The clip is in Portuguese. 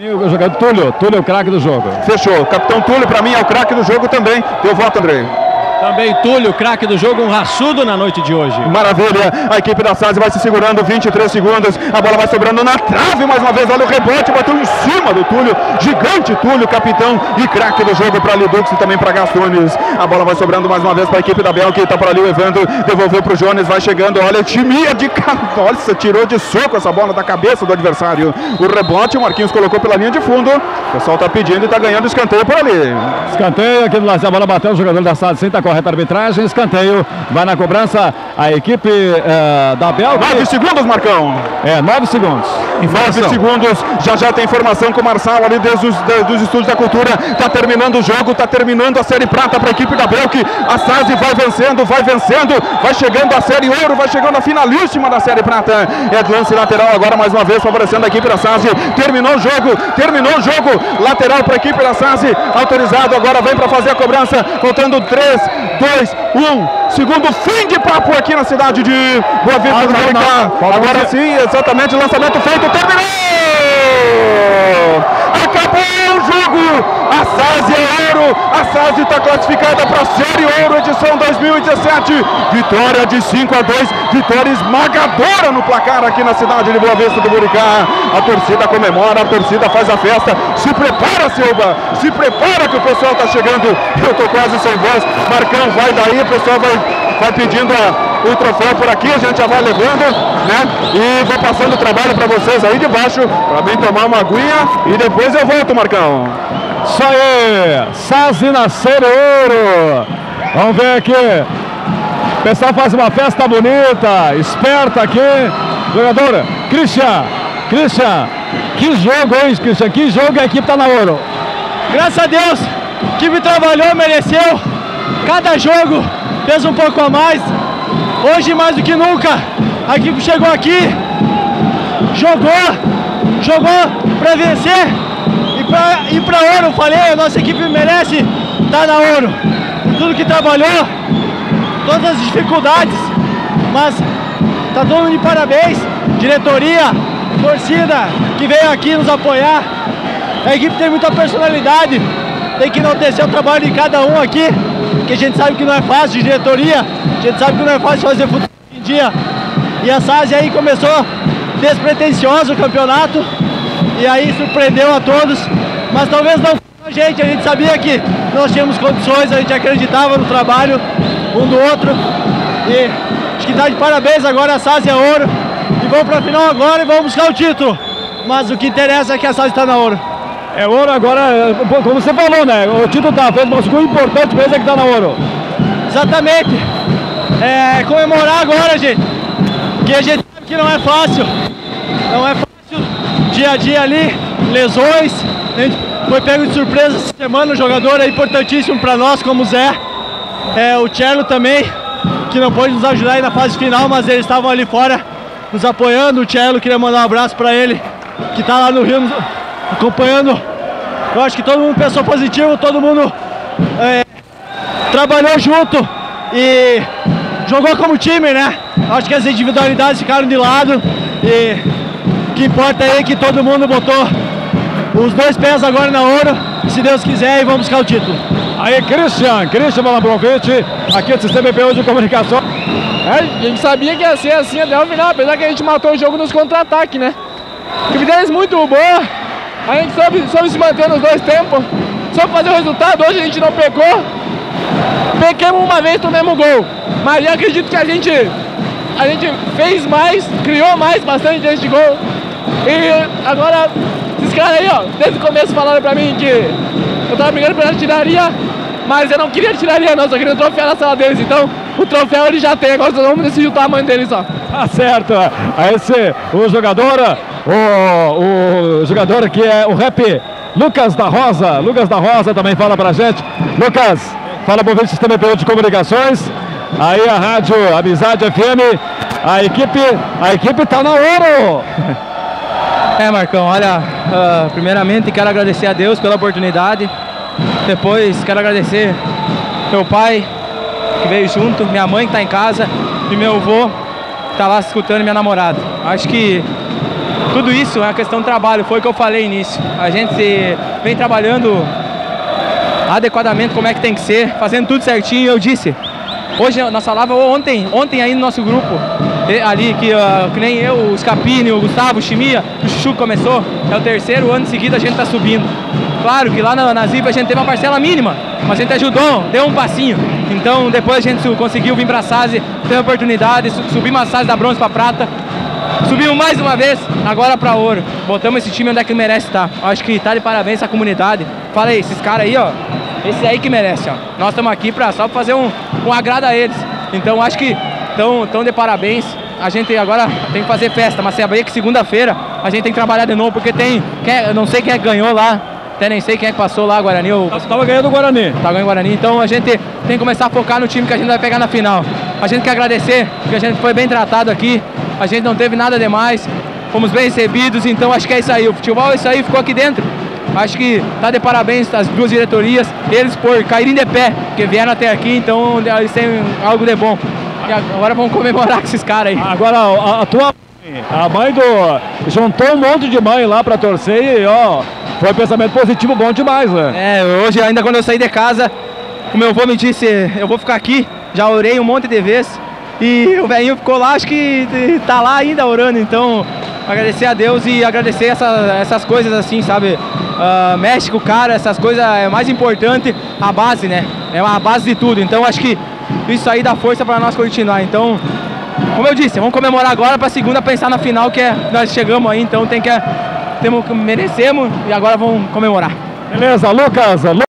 O jogador Túlio, Túlio é o craque do jogo. Fechou. Capitão Túlio, para mim, é o craque do jogo também. Teu voto, Andrei. Também Túlio, craque do jogo, um raçudo na noite de hoje. Maravilha, a equipe da SASI vai se segurando 23 segundos, a bola vai sobrando na trave mais uma vez, olha o rebote, bateu em cima do Túlio, gigante Túlio, capitão e craque do jogo para Lidux e também para Gastones. A bola vai sobrando mais uma vez para a equipe da Bel, que está por ali o Evandro, devolveu para o Jones, vai chegando, olha, timia de nossa, tirou de soco essa bola da cabeça do adversário. O rebote, o Marquinhos colocou pela linha de fundo, o pessoal está pedindo e está ganhando escanteio por ali. Escanteio aqui do lado, a bola bateu, o jogador da SASI senta correta arbitragem, escanteio, vai na cobrança a equipe uh, da Bel. 9 segundos, Marcão. É, 9 segundos. 9 segundos, já já tem informação com o Marçal ali desde os dos estúdios da cultura. Tá terminando o jogo, tá terminando a série prata para a equipe da Belk. A SASI vai vencendo, vai vencendo, vai chegando a série ouro, vai chegando a finalíssima da série prata. É lance lateral agora mais uma vez favorecendo a equipe da SASI. Terminou o jogo, terminou o jogo. Lateral para a equipe da SASI, autorizado agora vem para fazer a cobrança, faltando 3, 2, 1. Segundo fim de papo aqui na cidade de Boa Vista do Maricá. Agora sim, exatamente, lançamento feito, terminou! Acabou o jogo! A SASI é ouro! A SASI está classificada para a Série Ouro, edição 2017. Vitória de 5 a 2, vitória esmagadora no placar aqui na cidade de Boa Vista do Buricá. A torcida comemora, a torcida faz a festa. Se prepara, Silva! Se prepara que o pessoal está chegando. Eu estou quase sem voz. Marcão, vai daí, o pessoal vai, vai pedindo a, o troféu por aqui, a gente já vai levando, né? E vou passando o trabalho para vocês aí de baixo, para bem tomar uma aguinha e depois eu volto, Marcão. Isso aí, Sazi nascer ouro. Vamos ver aqui. O pessoal faz uma festa bonita, esperta aqui. Jogadora, Christian, Christian, que jogo, hein, Christian? Que jogo a equipe tá na ouro. Graças a Deus, a equipe trabalhou, mereceu. Cada jogo fez um pouco a mais. Hoje, mais do que nunca, a equipe chegou aqui, jogou, jogou para vencer pra ir para ouro, falei, a nossa equipe merece estar tá na ouro. Tudo que trabalhou, todas as dificuldades, mas tá todo mundo de parabéns, diretoria, torcida que veio aqui nos apoiar. A equipe tem muita personalidade, tem que enaltecer o trabalho de cada um aqui, que a gente sabe que não é fácil de diretoria, a gente sabe que não é fácil fazer futebol em dia. E a SASI aí começou despretensioso o campeonato, e aí surpreendeu a todos, mas talvez não a gente, a gente sabia que nós tínhamos condições, a gente acreditava no trabalho um do outro e acho que está de parabéns agora a SASI é ouro e vamos para a final agora e vamos buscar o título, mas o que interessa é que a SASI está na ouro. É ouro agora, como você falou, né? O título tá fez, mas o importante mesmo é que está na ouro. Exatamente. É comemorar agora, gente. Que a gente sabe que não é fácil. Não é fácil dia a dia ali, lesões. Foi pego de surpresa essa semana, um jogador é importantíssimo para nós, como o Zé. É, o Tcherno também, que não pôde nos ajudar aí na fase final, mas eles estavam ali fora nos apoiando. O Tcherno, queria mandar um abraço para ele, que está lá no Rio nos acompanhando. Eu acho que todo mundo pensou positivo, todo mundo é, trabalhou junto e jogou como time, né? Acho que as individualidades ficaram de lado e que importa é que todo mundo botou os dois pés agora na ouro, se Deus quiser, e vamos buscar o título. Aí, Christian, Christian Malambrovic, aqui do Sistema BPU de Comunicação. É, a gente sabia que ia ser assim até o final, apesar que a gente matou o jogo nos contra-ataques, né? Atividades muito boa, a gente soube, soube se manter nos dois tempos, soube fazer o resultado, hoje a gente não pecou. Pequemos uma vez, tomamos gol, mas eu acredito que a gente, a gente fez mais, criou mais, bastante de gol. E agora, esses caras aí, ó, desde o começo falaram pra mim que eu tava brigando pela tiraria, mas eu não queria tiraria não, só queria o troféu na sala deles. Então, o troféu ele já tem, agora só vamos decidir o tamanho dele só. Tá certo. Aí esse, o jogador, o, o jogador que é o rap Lucas da Rosa. Lucas da Rosa também fala pra gente. Lucas, fala pro Sistema de Comunicações. Aí a rádio Amizade FM. A equipe, a equipe tá na ouro. É, Marcão, olha, uh, primeiramente quero agradecer a Deus pela oportunidade. Depois quero agradecer meu pai, que veio junto, minha mãe que está em casa e meu avô que está lá escutando minha namorada. Acho que tudo isso é questão de trabalho, foi o que eu falei início. A gente vem trabalhando adequadamente como é que tem que ser, fazendo tudo certinho. Eu disse, hoje nossa lava ontem, ontem aí no nosso grupo, ali que, uh, que nem eu, o Scapini, o Gustavo, o Chimia, o Chuchu começou, é o terceiro ano seguido a gente está subindo. Claro que lá na, na Zipa a gente teve uma parcela mínima, mas a gente ajudou, deu um passinho. Então depois a gente conseguiu vir para a SASE, teve a oportunidade, subimos a SASE da bronze para prata, subimos mais uma vez, agora para ouro. Botamos esse time onde é que merece estar. Acho que tá de parabéns à comunidade. Fala aí, esses caras aí, ó, esse aí que merece, ó. Nós estamos aqui pra, só para fazer um, um agrado a eles. Então acho que estão tão de parabéns. A gente agora tem que fazer festa, mas sabia que segunda-feira a gente tem que trabalhar de novo, porque tem. Quem, é, eu não sei quem é que ganhou lá, até nem sei quem é que passou lá, Guarani. Eu... Tava ganhando o Guarani. Tava ganhando o Guarani. Então a gente tem que começar a focar no time que a gente vai pegar na final. A gente quer agradecer, porque a gente foi bem tratado aqui, a gente não teve nada demais, fomos bem recebidos, então acho que é isso aí. O futebol é isso aí, ficou aqui dentro. Acho que tá de parabéns as duas diretorias, eles por caírem de pé, porque vieram até aqui, então eles têm algo de bom. E agora vamos comemorar com esses caras aí. Agora a, a tua a mãe do. juntou um monte de mãe lá pra torcer e ó, foi um pensamento positivo bom demais, né? É, hoje ainda quando eu saí de casa, o meu avô me disse, eu vou ficar aqui, já orei um monte de vezes. E o velhinho ficou lá, acho que tá lá ainda orando, então agradecer a Deus e agradecer essa, essas coisas assim, sabe? Uh, mexe com o cara, essas coisas é mais importante, a base, né? É a base de tudo. Então acho que isso aí dá força para nós continuar. Então, como eu disse, vamos comemorar agora para segunda pensar na final que é, nós chegamos aí, então tem que temos merecemos e agora vamos comemorar. Beleza, Lucas.